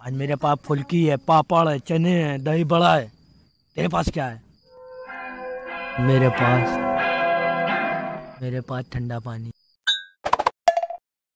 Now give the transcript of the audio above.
आज मेरे पास फुल्की है, पापड़ है, चने हैं, दही बड़ा है। तेरे पास क्या है? मेरे पास मेरे पास ठंडा पानी।